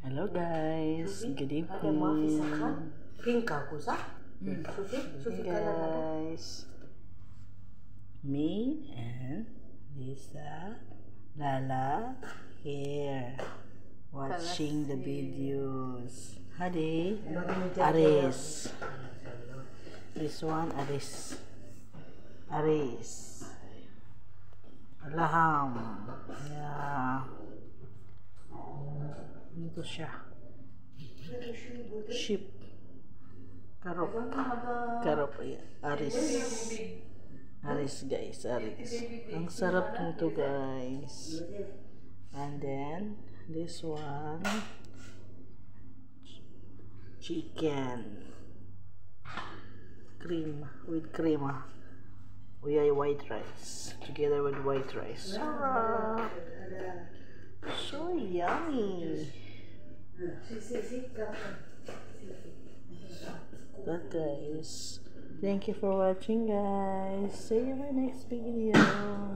Hello guys, good Ada maafisakan evening. Hey guys, me and Lisa, Lala here watching the videos. Hadi, Aris. This one Aris. Aris. Alaham. Dito siya. Sheep. Karop. Karop. Aris. Aris guys. Aris. Ang sarap nito guys. And then, this one. Chicken. Cream. With cream. ah. We are white rice. Together with white rice. Sarap. So yummy. But guys, thank you for watching guys. See you in my next bye.